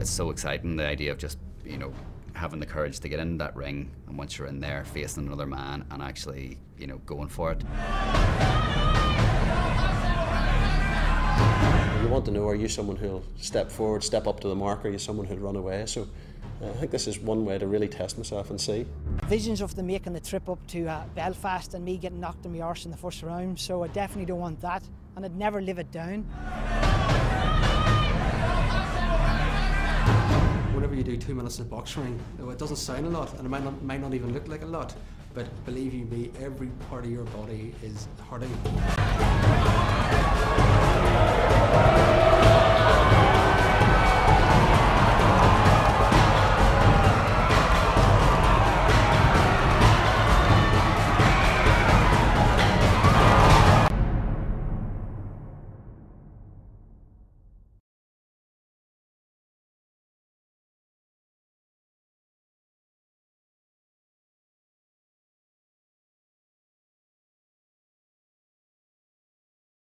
it's so exciting the idea of just you know having the courage to get in that ring and once you're in there facing another man and actually you know going for it. You want to know are you someone who'll step forward, step up to the mark, or are you someone who'll run away? So uh, I think this is one way to really test myself and see. Visions of them making the trip up to uh, Belfast and me getting knocked in my arse in the first round, so I definitely don't want that, and I'd never live it down. You do two minutes in a box it doesn't sound a lot, and it might not, might not even look like a lot, but believe you me, every part of your body is hurting.